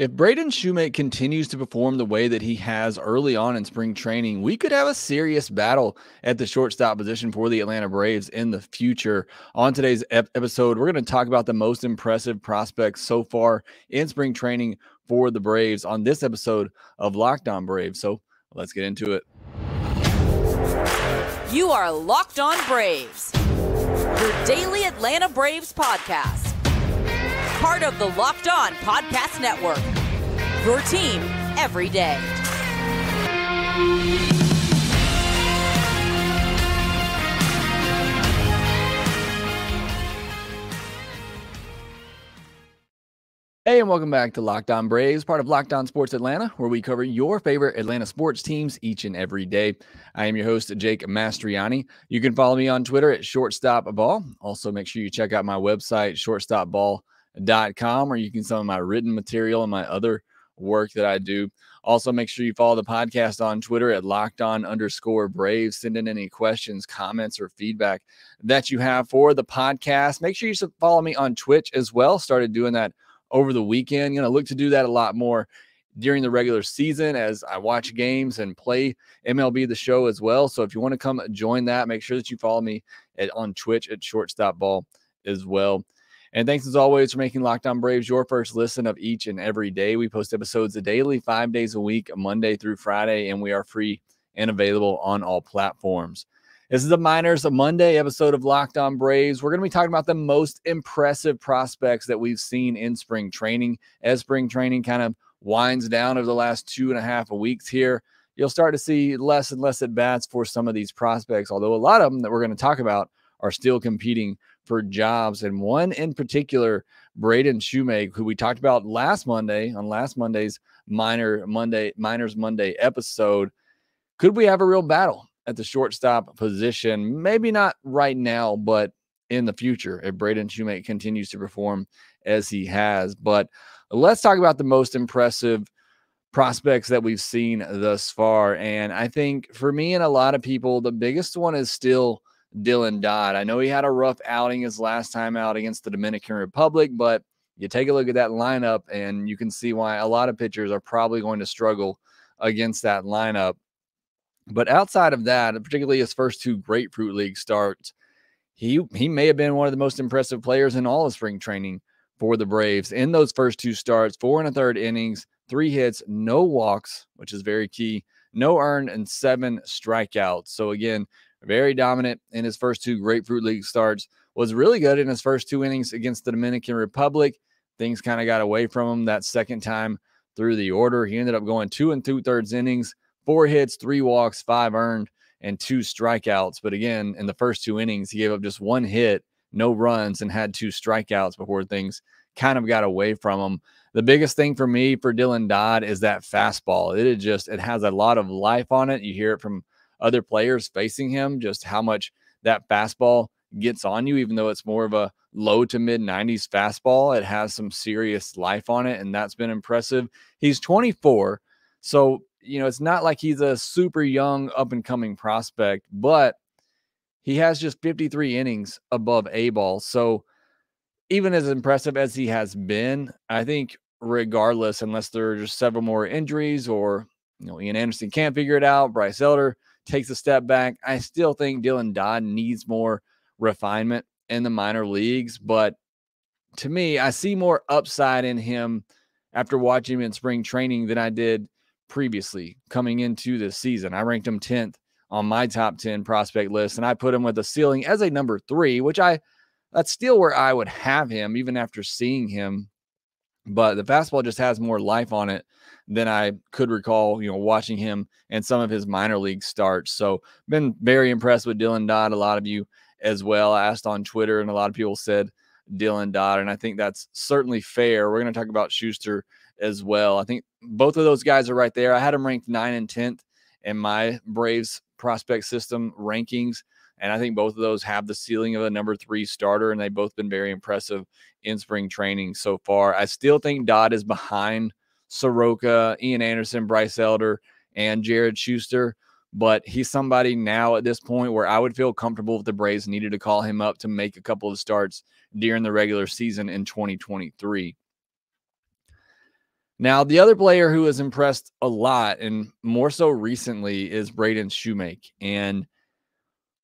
If Braden Shewmake continues to perform the way that he has early on in spring training, we could have a serious battle at the shortstop position for the Atlanta Braves in the future. On today's ep- episode, we're going to talk about the most impressive prospects so far in spring training for the Braves on this episode of Locked On Braves. So let's get into it. You are Locked On Braves, your daily Atlanta Braves podcast part of the Locked On Podcast Network. Your team every day. Hey, and welcome back to Locked On Braves, part of Locked On Sports Atlanta, where we cover your favorite Atlanta sports teams each and every day. I am your host, Jake Mastroianni. You can follow me on Twitter at shortstopball. Also, make sure you check out my website, shortstopball.com com, or you can some of my written material and my other work that I do. Also, make sure you follow the podcast on Twitter at locked on underscore brave. Send in any questions, comments, or feedback that you have for the podcast. Make sure you follow me on Twitch as well. Started doing that over the weekend. You know, look to do that a lot more during the regular season as I watch games and play MLB the show as well. So if you want to come join that, make sure that you follow me at, on Twitch at shortstop ball as well. And thanks as always for making Locked On Braves your first listen of each and every day. We post episodes a daily, five days a week, Monday through Friday, and we are free and available on all platforms. This is the Minors a Monday episode of Locked On Braves. We're going to be talking about the most impressive prospects that we've seen in spring training. As spring training kind of winds down over the last two and a half weeks here, you'll start to see less and less at bats for some of these prospects, although a lot of them that we're going to talk about are still competing for jobs. And one in particular, Braden Shewmake, who we talked about last Monday on last Monday's minor Monday minors Monday episode. Could we have a real battle at the shortstop position? Maybe not right now, but in the future if Braden Shewmake continues to perform as he has. But let's talk about the most impressive prospects that we've seen thus far. And I think for me and a lot of people, the biggest one is still Dylan Dodd. I know he had a rough outing his last time out against the Dominican Republic, but you take a look at that lineup and you can see why a lot of pitchers are probably going to struggle against that lineup. But outside of that, particularly his first two Grapefruit League starts, he he may have been one of the most impressive players in all of spring training for the Braves. In those first two starts, four and a third innings, three hits, no walks, which is very key, no earned, and seven strikeouts. So again, very dominant in his first two Grapefruit League starts. Was really good in his first two innings against the Dominican Republic. Things kind of got away from him that second time through the order. He ended up going two and two thirds innings, four hits, three walks, five earned, and two strikeouts. But again, in the first two innings, he gave up just one hit, no runs, and had two strikeouts before things kind of got away from him. The biggest thing for me for Dylan Dodd is that fastball. It is just, it has a lot of life on it. You hear it from other players facing him, just how much that fastball gets on you, even though it's more of a low to mid 90s fastball. It has some serious life on it, and that's been impressive. He's 24. So, you know, it's not like he's a super young up and coming prospect, but he has just 53 innings above A ball. So, even as impressive as he has been, I think regardless, unless there are just several more injuries or you know Ian Anderson can't figure it out, Bryce Elder takes a step back. I still think Dylan Dodd needs more refinement in the minor leagues, but to me, I see more upside in him after watching him in spring training than I did previously coming into this season. I ranked him 10th on my top 10 prospect list, and I put him with a ceiling as a number three, which I that's still where I would have him even after seeing him. But the fastball just has more life on it than I could recall, you know, watching him and some of his minor league starts. So been very impressed with Dylan Dodd. A lot of you as well asked on Twitter, and a lot of people said Dylan Dodd, and I think that's certainly fair. We're going to talk about Shuster as well. I think both of those guys are right there. I had him ranked nine and tenth in my Braves prospect system rankings. And I think both of those have the ceiling of a number three starter, and they've both been very impressive in spring training so far. I still think Dodd is behind Soroka, Ian Anderson, Bryce Elder, and Jared Shuster. But he's somebody now at this point where I would feel comfortable if the Braves needed to call him up to make a couple of starts during the regular season in 2023. Now, the other player who has impressed a lot and more so recently is Braden Shewmake. And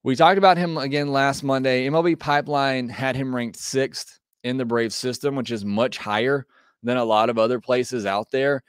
we talked about him again last Monday. MLB Pipeline had him ranked sixth in the Brave system, which is much higher than a lot of other places out there.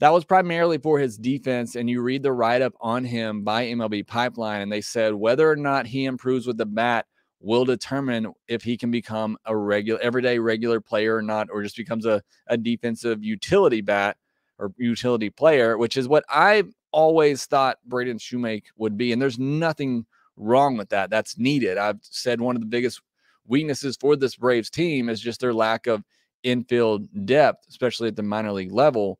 That was primarily for his defense. And you read the write up on him by MLB Pipeline, and they said whether or not he improves with the bat will determine if he can become a regular, everyday regular player or not, or just becomes a, a defensive utility bat or utility player, which is what I always thought Braden Shewmake would be. And there's nothing wrong with that. That's needed. I've said one of the biggest weaknesses for this Braves team is just their lack of infield depth, especially at the minor league level.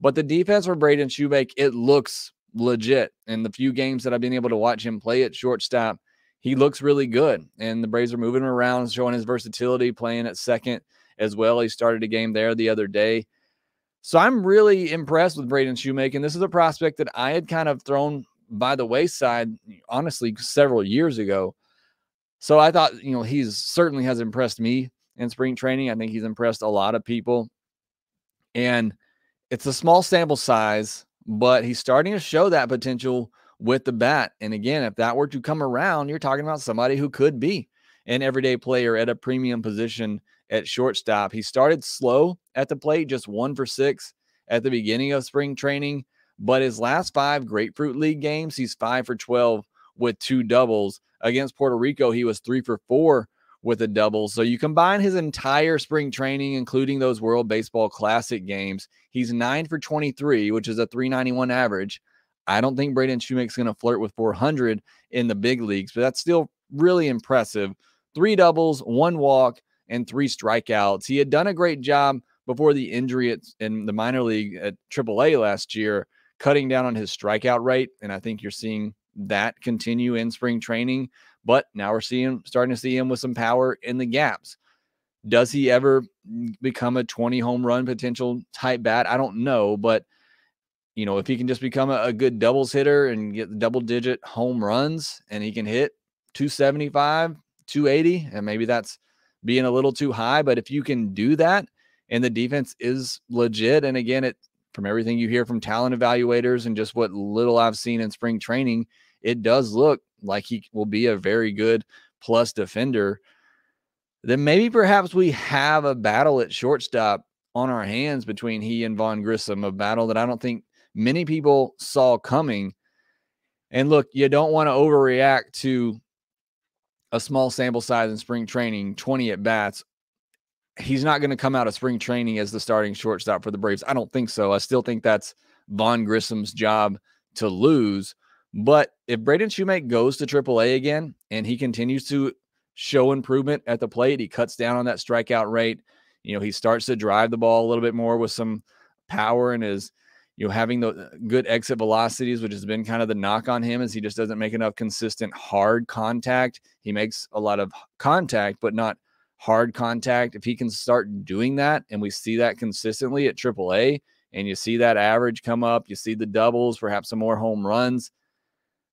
But the defense for Braden Shewmake, it looks legit. In the few games that I've been able to watch him play at shortstop, he looks really good. And the Braves are moving him around, showing his versatility, playing at second as well. He started a game there the other day. So I'm really impressed with Braden Shewmake. And this is a prospect that I had kind of thrown by the wayside, honestly, several years ago. So I thought, you know, he's certainly has impressed me in spring training. I think he's impressed a lot of people. And it's a small sample size, but he's starting to show that potential with the bat. And again, if that were to come around, you're talking about somebody who could be an everyday player at a premium position at shortstop. He started slow at the plate, just one for six at the beginning of spring training. But his last five Grapefruit League games, he's five for 12 with two doubles. Against Puerto Rico, he was three for four with a double. So you combine his entire spring training, including those World Baseball Classic games, he's nine for 23, which is a 391 average. I don't think Braden Shewmake's going to flirt with 400 in the big leagues, but that's still really impressive. Three doubles, one walk, and three strikeouts. He had done a great job before the injury at, in the minor league at AAA last year, cutting down on his strikeout rate. And I think you're seeing that continue in spring training. But now we're seeing starting to see him with some power in the gaps. Does he ever become a 20 home run potential type bat? I don't know, but you know, if he can just become a, a good doubles hitter and get double digit home runs and he can hit 275, 280, and maybe that's being a little too high. But if you can do that and the defense is legit, and again, it from everything you hear from talent evaluators and just what little I've seen in spring training, it does look like he will be a very good plus defender. Then maybe perhaps we have a battle at shortstop on our hands between he and Vaughn Grissom, a battle that I don't think many people saw coming. And look, you don't want to overreact to a small sample size in spring training, 20 at bats. He's not going to come out of spring training as the starting shortstop for the Braves. I don't think so. I still think that's Vaughn Grissom's job to lose. But if Braden Shewmake goes to AAA again and he continues to show improvement at the plate, he cuts down on that strikeout rate. You know, he starts to drive the ball a little bit more with some power and is you know, having the uh, good exit velocities, which has been kind of the knock on him, is he just doesn't make enough consistent hard contact. He makes a lot of contact, but not hard contact. If he can start doing that, and we see that consistently at AAA, and you see that average come up, you see the doubles, perhaps some more home runs,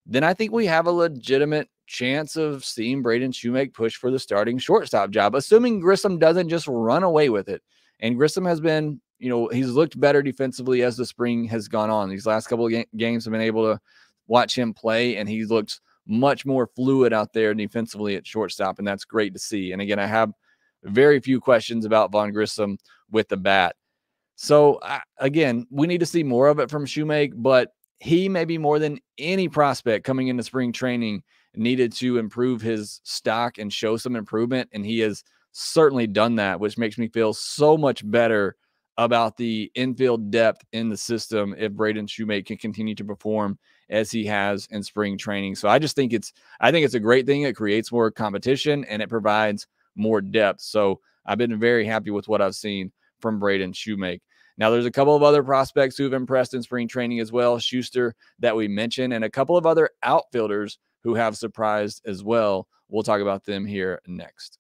then I think we have a legitimate chance of seeing Braden Shewmake push for the starting shortstop job, assuming Grissom doesn't just run away with it. And Grissom has been you know, he's looked better defensively as the spring has gone on. These last couple of ga- games have been able to watch him play, and he looks much more fluid out there defensively at shortstop, and that's great to see. And again, I have very few questions about Vaughn Grissom with the bat. So again, we need to see more of it from Shewmake, but he may be more than any prospect coming into spring training needed to improve his stock and show some improvement, and he has certainly done that, which makes me feel so much better about the infield depth in the system if Braden Shewmake can continue to perform as he has in spring training. So I just think it's I think it's a great thing. It creates more competition and it provides more depth. So I've been very happy with what I've seen from Braden Shewmake. Now there's a couple of other prospects who've impressed in spring training as well. Shuster that we mentioned, and a couple of other outfielders who have surprised as well. We'll talk about them here next.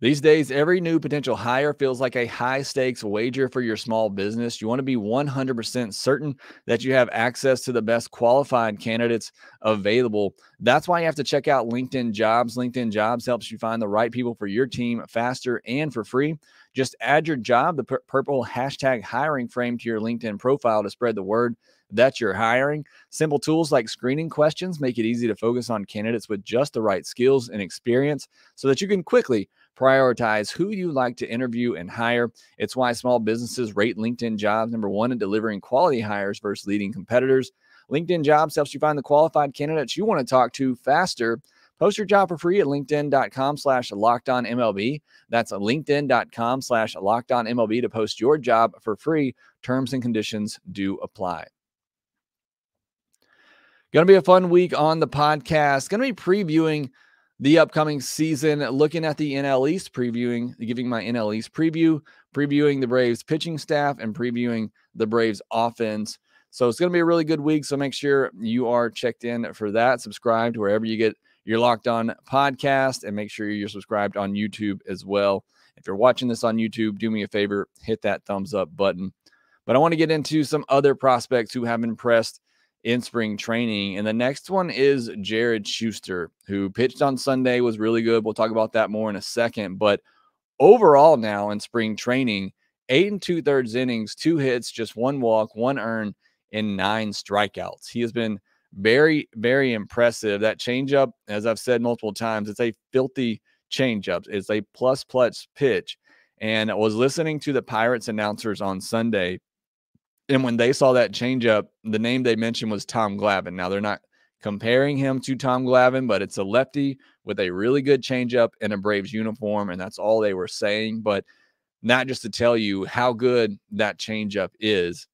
These days, every new potential hire feels like a high stakes wager for your small business. You want to be 100% certain that you have access to the best qualified candidates available. That's why you have to check out LinkedIn Jobs. LinkedIn Jobs helps you find the right people for your team faster and for free. Just add your job, the purple hashtag hiring frame to your LinkedIn profile to spread the word that you're hiring. Simple tools like screening questions make it easy to focus on candidates with just the right skills and experience so that you can quickly prioritize who you like to interview and hire. It's why small businesses rate LinkedIn jobs number one in delivering quality hires versus leading competitors. LinkedIn jobs helps you find the qualified candidates you want to talk to faster. Post your job for free at linkedin.com slash locked on MLB. That's linkedin.com slash locked on MLB to post your job for free. Terms and conditions do apply. Going to be a fun week on the podcast. Going to be previewing the upcoming season, looking at the NL East, previewing, giving my NL East preview, previewing the Braves pitching staff, and previewing the Braves offense. So it's going to be a really good week. So make sure you are checked in for that. Subscribe to wherever you get your Locked On podcast, and make sure you're subscribed on YouTube as well. If you're watching this on YouTube, do me a favor, hit that thumbs up button. But I want to get into some other prospects who have impressed in spring training. And the next one is Jared Shuster, who pitched on Sunday, was really good. We'll talk about that more in a second. But overall, now in spring training, eight and two thirds innings, two hits, just one walk, one earn, and nine strikeouts. He has been very, very impressive. That changeup, as I've said multiple times, it's a filthy changeup. It's a plus plus pitch. And I was listening to the Pirates announcers on Sunday and when they saw that changeup, the name they mentioned was Tom Glavine. Now they're not comparing him to Tom Glavine, but it's a lefty with a really good changeup in a Braves uniform, and that's all they were saying. But not just to tell you how good that changeup is.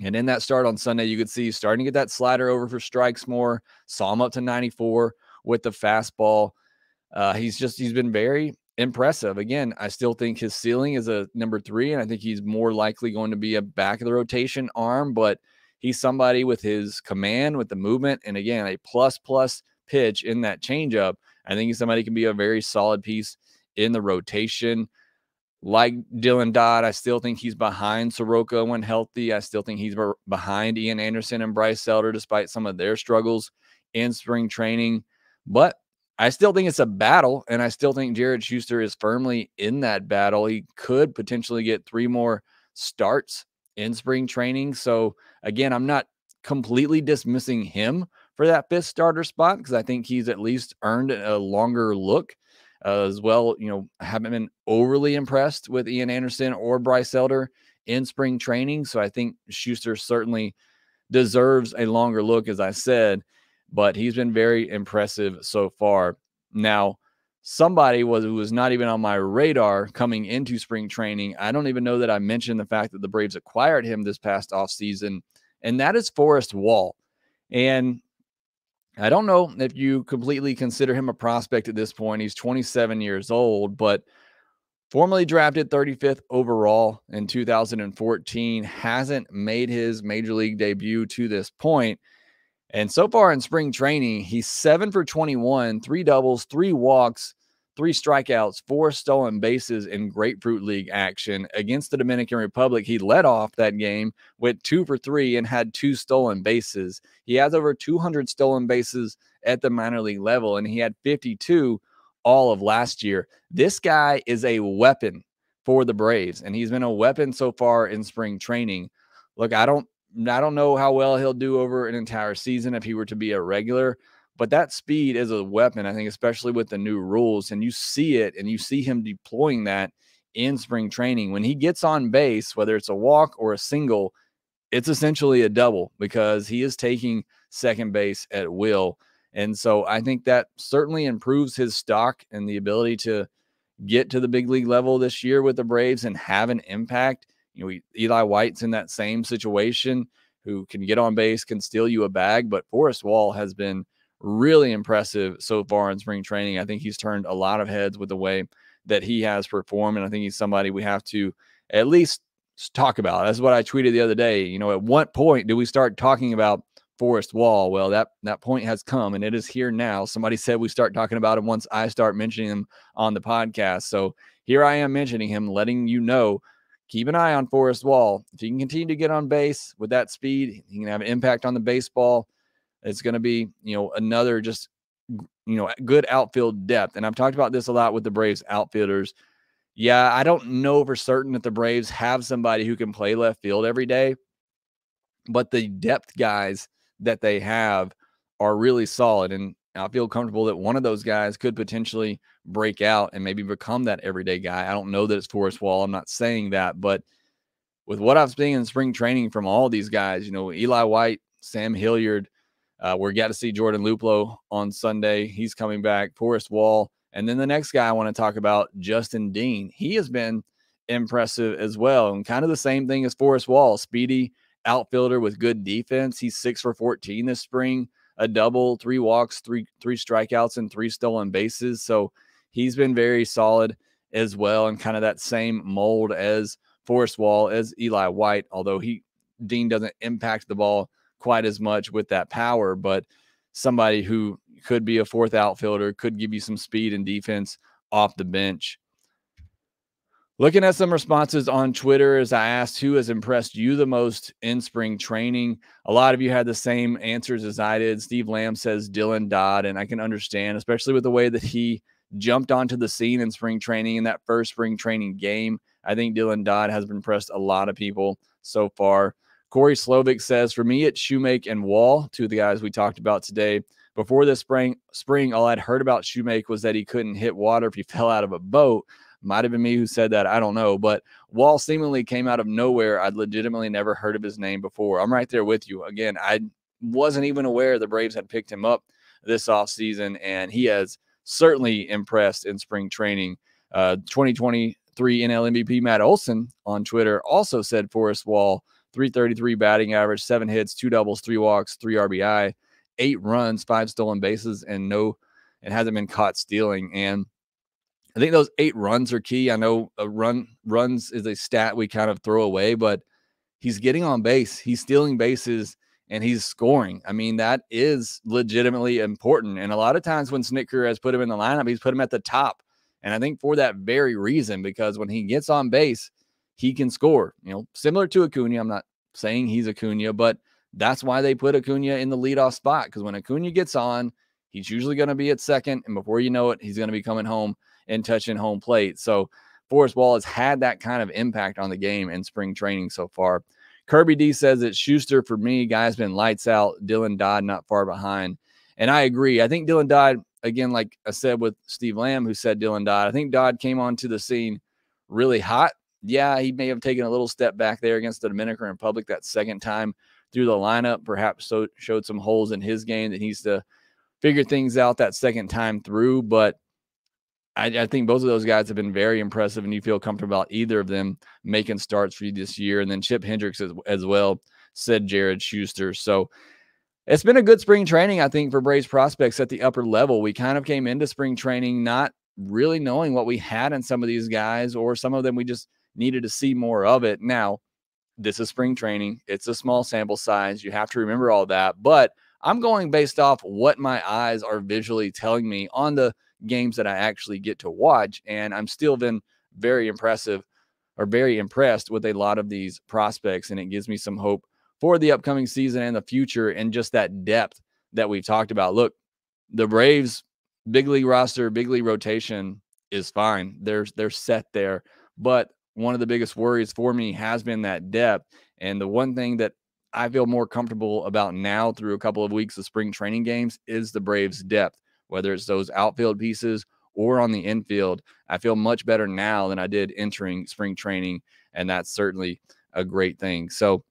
And in that start on Sunday, you could see starting to get that slider over for strikes more. Saw him up to 94 with the fastball. Uh, he's just he's been very impressive. Again, I still think his ceiling is a number three, and I think he's more likely going to be a back of the rotation arm, but he's somebody with his command, with the movement, and again, a plus plus pitch in that changeup. I think he's somebody can be a very solid piece in the rotation. Like Dylan Dodd, I still think he's behind Soroka when healthy. I still think he's behind Ian Anderson and Bryce Elder, despite some of their struggles in spring training. But I still think it's a battle, and I still think Jared Shuster is firmly in that battle. He could potentially get three more starts in spring training. So, again, I'm not completely dismissing him for that fifth starter spot because I think he's at least earned a longer look uh, as well. You know, I haven't been overly impressed with Ian Anderson or Bryce Elder in spring training. So, I think Shuster certainly deserves a longer look, as I said but he's been very impressive so far. Now, somebody was who was not even on my radar coming into spring training. I don't even know that I mentioned the fact that the Braves acquired him this past offseason, and that is Forrest Wall. And I don't know if you completely consider him a prospect at this point. He's 27 years old, but formerly drafted 35th overall in 2014, hasn't made his major league debut to this point. And so far in spring training, he's seven for 21, three doubles, three walks, three strikeouts, four stolen bases in Grapefruit League action against the Dominican Republic. He led off that game with two for three and had two stolen bases. He has over 200 stolen bases at the minor league level, and he had 52 all of last year. This guy is a weapon for the Braves, and he's been a weapon so far in spring training. Look, I don't I don't know how well he'll do over an entire season if he were to be a regular, but that speed is a weapon, I think, especially with the new rules. And you see it and you see him deploying that in spring training. When he gets on base, whether it's a walk or a single, it's essentially a double because he is taking second base at will. And so I think that certainly improves his stock and the ability to get to the big league level this year with the Braves and have an impact. You know, Eli White's in that same situation who can get on base, can steal you a bag. But Forrest Wall has been really impressive so far in spring training. I think he's turned a lot of heads with the way that he has performed. And I think he's somebody we have to at least talk about. That's what I tweeted the other day. You know, at what point do we start talking about Forrest Wall. Well, that that point has come and it is here now. Somebody said we start talking about him once I start mentioning him on the podcast. So here I am mentioning him, letting you know. Keep an eye on Forrest Wall. If he can continue to get on base with that speed, he can have an impact on the baseball. It's going to be, you know, another just, you know, good outfield depth. And I've talked about this a lot with the Braves outfielders. Yeah, I don't know for certain that the Braves have somebody who can play left field every day, but the depth guys that they have are really solid. And I feel comfortable that one of those guys could potentially break out and maybe become that everyday guy. I don't know that it's Forrest Wall. I'm not saying that, but with what I've seen in spring training from all these guys, you know, Eli White, Sam Hilliard, uh, we're got to see Jordan Luplow on Sunday. He's coming back. Forrest Wall. And then the next guy I want to talk about, Justin Dean. He has been impressive as well. And kind of the same thing as Forrest Wall, speedy outfielder with good defense. He's six for 14 this spring, a double, three walks, three three strikeouts, and three stolen bases. So he's been very solid as well, and kind of that same mold as Forrest Wall, as Eli White, although he Dean doesn't impact the ball quite as much with that power, but somebody who could be a fourth outfielder, could give you some speed and defense off the bench. Looking at some responses on Twitter as I asked who has impressed you the most in spring training. A lot of you had the same answers as I did. Steve Lamb says Dylan Dodd, and I can understand, especially with the way that he jumped onto the scene in spring training in that first spring training game. I think Dylan Dodd has impressed a lot of people so far. Corey Slovic says, for me, it's Shewmake and Wall, two of the guys we talked about today. Before this spring, spring, all I'd heard about Shewmake was that he couldn't hit water if he fell out of a boat. Might have been me who said that. I don't know. But Wall seemingly came out of nowhere. I'd legitimately never heard of his name before. I'm right there with you. Again, I wasn't even aware the Braves had picked him up this offseason, and he has certainly impressed in spring training. Uh, 2023 NL MVP Matt Olson on Twitter also said Forrest Wall, 333 batting average, seven hits, two doubles, three walks, three RBI, eight runs, five stolen bases, and no, it hasn't been caught stealing. And I think those eight runs are key. I know a run runs is a stat we kind of throw away, but he's getting on base, he's stealing bases, and he's scoring. I mean, that is legitimately important. And a lot of times when Snitker has put him in the lineup, he's put him at the top. And I think for that very reason, because when he gets on base, he can score. You know, similar to Acuna. I'm not saying he's Acuna, but that's why they put Acuna in the leadoff spot. Because when Acuna gets on, he's usually going to be at second. And before you know it, he's going to be coming home and touching home plate. So Forrest Wall has had that kind of impact on the game in spring training so far. Kirby D says that Shuster for me, guy's been lights out. Dylan Dodd not far behind. And I agree. I think Dylan Dodd, again, like I said with Steve Lamb, who said Dylan Dodd, I think Dodd came onto the scene really hot. Yeah, he may have taken a little step back there against the Dominican Republic that second time through the lineup, perhaps so, showed some holes in his game that needs to figure things out that second time through. But I, I, think both of those guys have been very impressive, and you feel comfortable about either of them making starts for you this year. And then Chip Hendricks as, as well, said Jared Shuster. So it's been a good spring training, I think, for Braves prospects at the upper level. We kind of came into spring training not really knowing what we had in some of these guys, or some of them we just needed to see more of it. Now, this is spring training, it's a small sample size. You have to remember all that. But I'm going based off what my eyes are visually telling me on the games that I actually get to watch. And I'm still been very impressive or very impressed with a lot of these prospects. And it gives me some hope for the upcoming season and the future and just that depth that we've talked about. Look, the Braves big league roster, big league rotation is fine. They're they're set there. But one of the biggest worries for me has been that depth. And the one thing that I feel more comfortable about now through a couple of weeks of spring training games is the Braves' depth whether it's those outfield pieces or on the infield. I feel much better now than I did entering spring training, and that's certainly a great thing. So,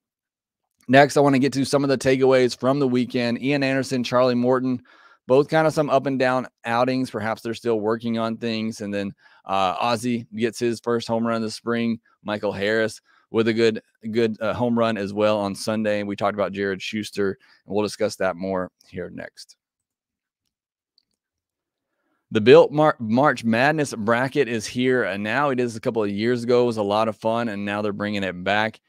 next, I want to get to some of the takeaways from the weekend. Ian Anderson, Charlie Morton, both kind of some up and down outings. Perhaps they're still working on things. And then uh, Ozzie gets his first home run this spring. Michael Harris with a good good uh, home run as well on Sunday. And we talked about Jared Shuster, and we'll discuss that more here next. The Built Mar- March Madness bracket is here, and now it is a couple of years ago. It was a lot of fun, and now they're bringing it back.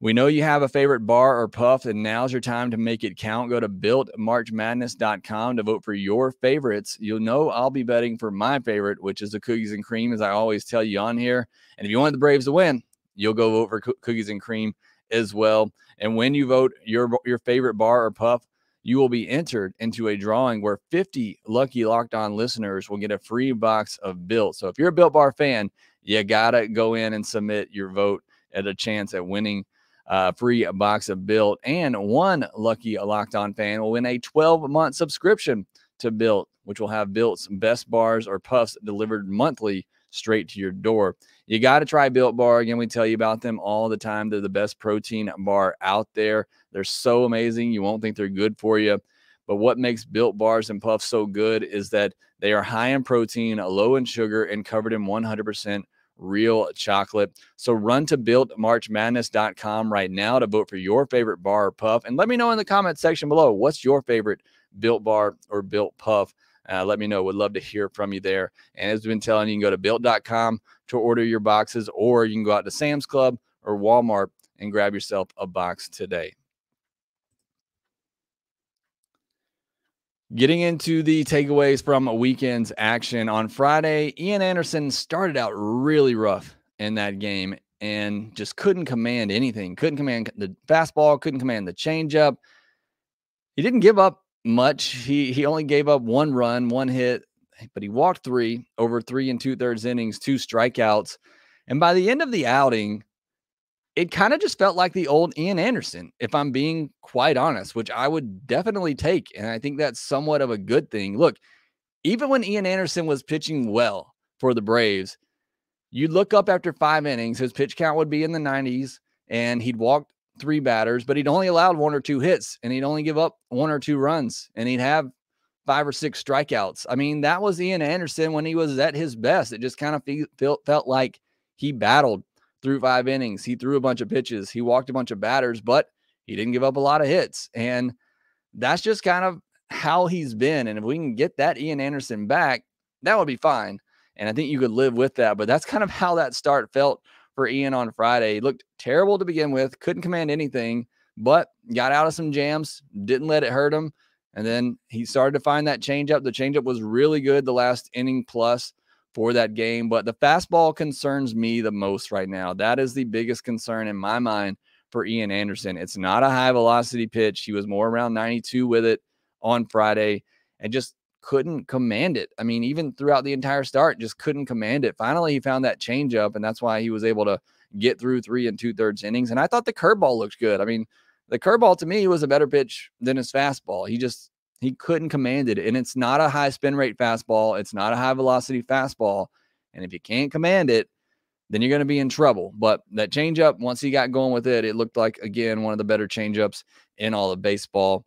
We know you have a favorite bar or puff, and now's your time to make it count. Go to builtmarchmadness.com to vote for your favorites. You'll know I'll be betting for my favorite, which is the cookies and cream, as I always tell you on here. And if you want the Braves to win, you'll go vote for cookies and cream as well. And when you vote your your favorite bar or puff, you will be entered into a drawing where 50 lucky locked on listeners will get a free box of built. So if you're a built bar fan, you gotta go in and submit your vote at a chance at winning a free box of Built, and one lucky Locked On fan will win a 12 month subscription to Built, which will have Built's best bars or puffs delivered monthly straight to your door. You got to try Built Bar. Again, we tell you about them all the time. They're the best protein bar out there. They're so amazing. You won't think they're good for you. But what makes Built Bars and Puffs so good is that they are high in protein, low in sugar, and covered in 100% real chocolate. So run to builtmarchmadness.com right now to vote for your favorite bar or puff. And let me know in the comment section below what's your favorite built bar or built puff. Uh, let me know. Would love to hear from you there. And as we've been telling you, you can go to built.com to order your boxes, or you can go out to Sam's Club or Walmart and grab yourself a box today. Getting into the takeaways from a weekend's action on Friday, Ian Anderson started out really rough in that game and just couldn't command anything. Couldn't command the fastball, couldn't command the changeup. He didn't give up much. He he only gave up one run, one hit, but he walked three over three and two thirds innings, two strikeouts. And by the end of the outing, it kind of just felt like the old Ian Anderson, if I'm being quite honest, which I would definitely take. And I think that's somewhat of a good thing. Look, even when Ian Anderson was pitching well for the Braves, you'd look up after five innings, his pitch count would be in the 90s, and he'd walk three batters, but he'd only allowed one or two hits, and he'd only give up one or two runs, and he'd have five or six strikeouts. I mean, that was Ian Anderson when he was at his best. It just kind of felt, felt like he battled through five innings. He threw a bunch of pitches. He walked a bunch of batters, but he didn't give up a lot of hits. And that's just kind of how he's been. And if we can get that Ian Anderson back, that would be fine. And I think you could live with that. But that's kind of how that start felt for Ian on Friday. He looked terrible to begin with, couldn't command anything, but got out of some jams, didn't let it hurt him. And then he started to find that changeup. The changeup was really good the last inning plus for that game. But the fastball concerns me the most right now. That is the biggest concern in my mind for Ian Anderson. It's not a high velocity pitch. He was more around 92 with it on Friday and just couldn't command it. I mean, even throughout the entire start, just couldn't command it. Finally, he found that changeup, and that's why he was able to get through three and two thirds innings. And I thought the curveball looked good. I mean, the curveball to me was a better pitch than his fastball. He just he couldn't command it. And it's not a high spin rate fastball. It's not a high velocity fastball. And if you can't command it, then you're going to be in trouble. But that changeup, once he got going with it, it looked like, again, one of the better changeups in all of baseball.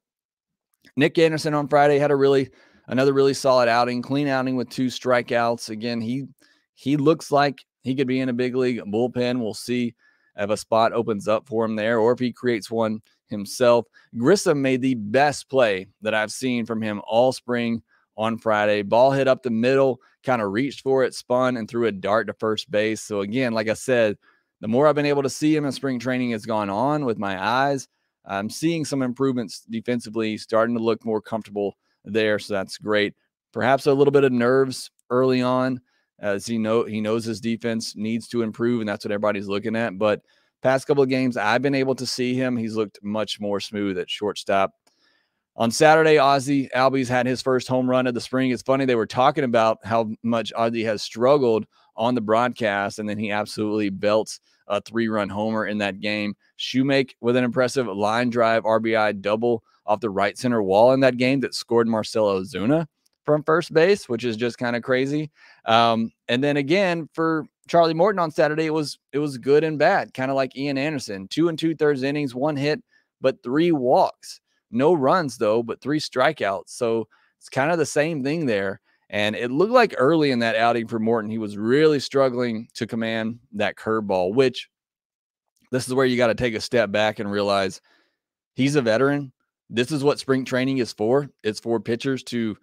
Nick Anderson on Friday had a really, another really solid outing, clean outing with two strikeouts. Again, he, he looks like he could be in a big league bullpen. We'll see if a spot opens up for him there or if he creates one himself. Grissom made the best play that I've seen from him all spring on Friday. Ball hit up the middle, kind of reached for it, spun, and threw a dart to first base. So, again, like I said, the more I've been able to see him in spring training has gone on with my eyes, I'm seeing some improvements defensively, starting to look more comfortable there. So that's great. Perhaps a little bit of nerves early on, as he know he knows his defense needs to improve, and that's what everybody's looking at. But Past couple of games, I've been able to see him. He's looked much more smooth at shortstop. On Saturday, Ozzie Albies had his first home run of the spring. It's funny, they were talking about how much Ozzie has struggled on the broadcast, and then he absolutely belts a three run homer in that game. Shewmake with an impressive line drive RBI double off the right center wall in that game that scored Marcell Ozuna from first base, which is just kind of crazy. Um, and then again, for Charlie Morton on Saturday, it was it was good and bad, kind of like Ian Anderson. Two and two thirds innings, one hit, but three walks. No runs though, but three strikeouts. So it's kind of the same thing there. And it looked like early in that outing for Morton, he was really struggling to command that curveball, which this is where you got to take a step back and realize he's a veteran. This is what spring training is for. It's for pitchers to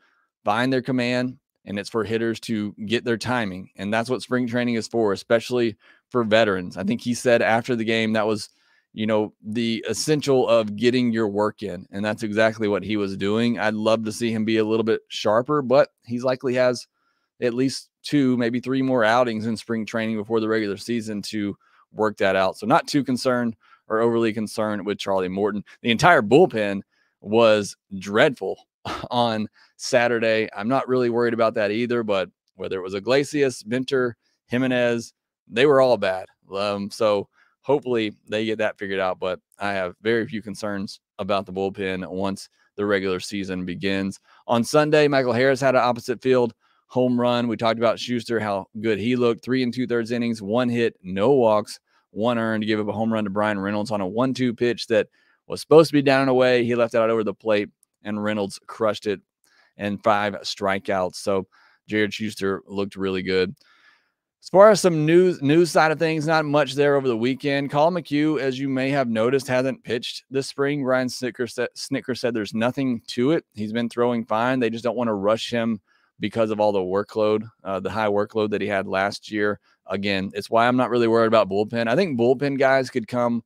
find their command, and it's for hitters to get their timing. And that's what spring training is for, especially for veterans. I think he said after the game that was you know, the essential of getting your work in. And that's exactly what he was doing. I'd love to see him be a little bit sharper, but he's likely has at least two, maybe three more outings in spring training before the regular season to work that out. So, not too concerned or overly concerned with Charlie Morton. The entire bullpen was dreadful on Saturday. I'm not really worried about that either, but whether it was Iglesias, Minter, Jimenez, they were all bad. Um, so hopefully they get that figured out. But I have very few concerns about the bullpen once the regular season begins. On Sunday, Michael Harris had an opposite field home run. We talked about Shuster, how good he looked. Three and two thirds innings, one hit, no walks, one earned to give up a home run to Bryan Reynolds on a one two pitch that was supposed to be down and away. He left it out over the plate, and Reynolds crushed it and five strikeouts. So Jared Shuster looked really good. As far as some news news side of things, not much there over the weekend. Collin McHugh, as you may have noticed, hasn't pitched this spring. Ryan Snicker said, Snitker said there's nothing to it. He's been throwing fine. They just don't want to rush him because of all the workload, uh, the high workload that he had last year. Again, it's why I'm not really worried about bullpen. I think bullpen guys could come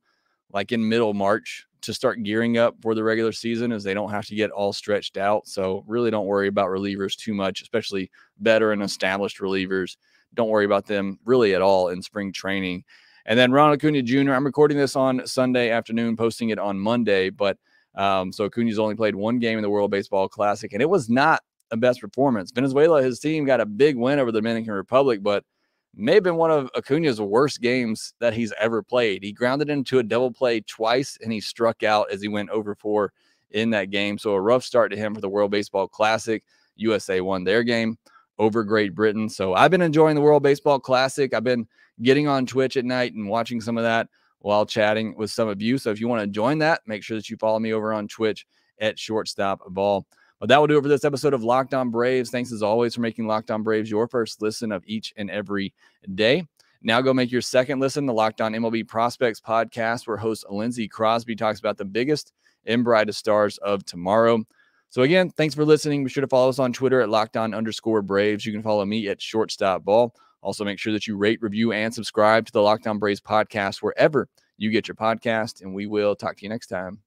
like in middle March to start gearing up for the regular season as they don't have to get all stretched out. So really don't worry about relievers too much, especially better and established relievers. Don't worry about them really at all in spring training. And then Ronald Acuna Jr. I'm recording this on Sunday afternoon, posting it on Monday. But um, so Acuna's only played one game in the World Baseball Classic, and it was not a best performance. Venezuela, his team got a big win over the Dominican Republic, but may have been one of Acuna's worst games that he's ever played. He grounded into a double play twice and he struck out as he went over four in that game. So a rough start to him for the World Baseball Classic. USA won their game over Great Britain. So I've been enjoying the World Baseball Classic. I've been getting on Twitch at night and watching some of that while chatting with some of you. So if you want to join that, make sure that you follow me over on Twitch at Shortstop Ball. But that will do it for this episode of Locked On Braves. Thanks as always for making Locked On Braves your first listen of each and every day. Now go make your second listen, the Locked On MLB Prospects podcast, where host Lindsey Crosby talks about the biggest and brightest stars of tomorrow. So again, thanks for listening. Be sure to follow us on Twitter at Locked On underscore Braves. You can follow me at Shortstop Ball. Also, make sure that you rate, review, and subscribe to the Locked On Braves podcast wherever you get your podcast. And we will talk to you next time.